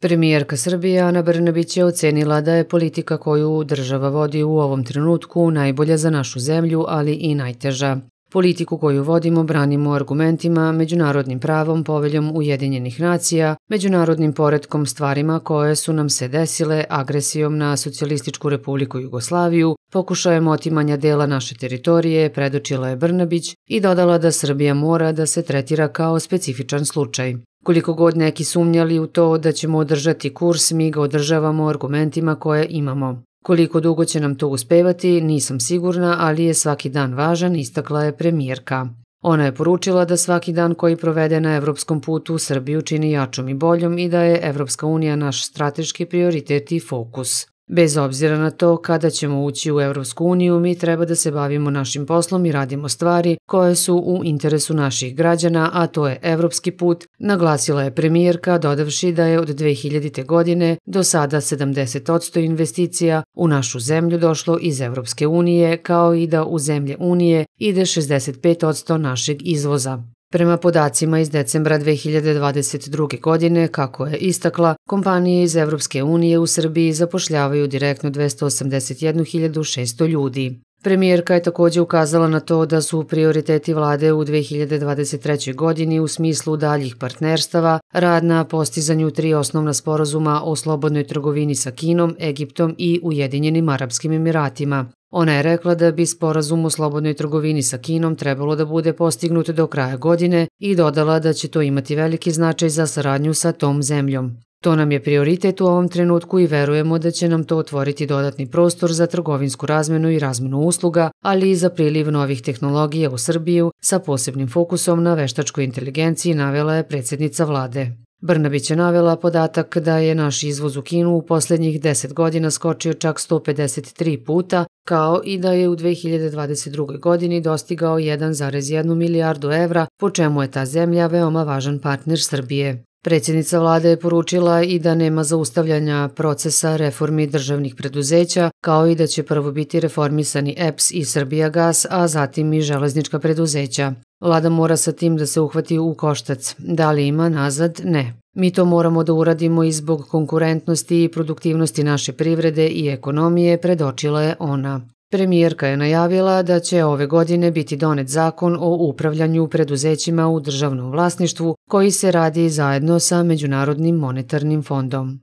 Premijerka Srbije Ana Brnabić je ocenila da je politika koju država vodi u ovom trenutku najbolja za našu zemlju, ali i najteža. Politiku koju vodimo branimo argumentima, međunarodnim pravom, poveljom Ujedinjenih nacija, međunarodnim poredkom stvarima koje su nam se desile agresijom na Socijalističku republiku Jugoslaviju, pokušajem otimanja dela naše teritorije, predočila je Brnabić i dodala da Srbija mora da se tretira kao specifičan slučaj. Koliko god neki sumnjali u to da ćemo održati kurs, mi ga održavamo argumentima koje imamo. Koliko dugo će nam to uspevati, nisam sigurna, ali je svaki dan važan, istakla je premijerka. Ona je poručila da svaki dan koji provede na evropskom putu Srbiju čini jačom i boljom i da je Evropska unija naš strateški prioritet i fokus. Bez obzira na to kada ćemo ući u Evropsku uniju, mi treba da se bavimo našim poslom i radimo stvari koje su u interesu naših građana, a to je evropski put, naglasila je premijerka dodavši da je od 2000. godine do sada 70% investicija u našu zemlju došlo iz Evropske unije, kao i da u zemlje unije ide 65% našeg izvoza. Prema podacima iz decembra 2022. godine, kako je istakla, kompanije iz Evropske unije u Srbiji zapošljavaju direktno 281.600 ljudi. Premijerka je takođe ukazala na to da su prioriteti vlade u 2023. godini u smislu daljih partnerstava rad na postizanju tri osnovna sporazuma o slobodnoj trgovini sa Kinom, Egiptom i Ujedinjenim Arabskim Emiratima. Ona je rekla da bi sporazum o slobodnoj trgovini sa Kinom trebalo da bude postignut do kraja godine i dodala da će to imati veliki značaj za saradnju sa tom zemljom. To nam je prioritet u ovom trenutku i verujemo da će nam to otvoriti dodatni prostor za trgovinsku razmenu i razmenu usluga, ali i za priliv novih tehnologija u Srbiju sa posebnim fokusom na veštačkoj inteligenciji navela je predsednica vlade. Brnabić je navela podatak da je naš izvoz u Kinu u poslednjih 10 godina skočio čak 153 puta, kao i da je u 2022. godini dostigao 1,1 milijardu evra, po čemu je ta zemlja veoma važan partner Srbije. Predsjednica vlade je poručila i da nema zaustavljanja procesa reformi državnih preduzeća, kao i da će prvo biti reformisani EPS i Srbijagas, a zatim i železnička preduzeća. Vlada mora sa tim da se uhvati u koštac. Da li ima nazad? Ne. Mi to moramo da uradimo i zbog konkurentnosti i produktivnosti naše privrede i ekonomije, predočila je ona. Premijerka je najavila da će ove godine biti donet zakon o upravljanju preduzećima u državnom vlasništvu koji se radi zajedno sa Međunarodnim monetarnim fondom.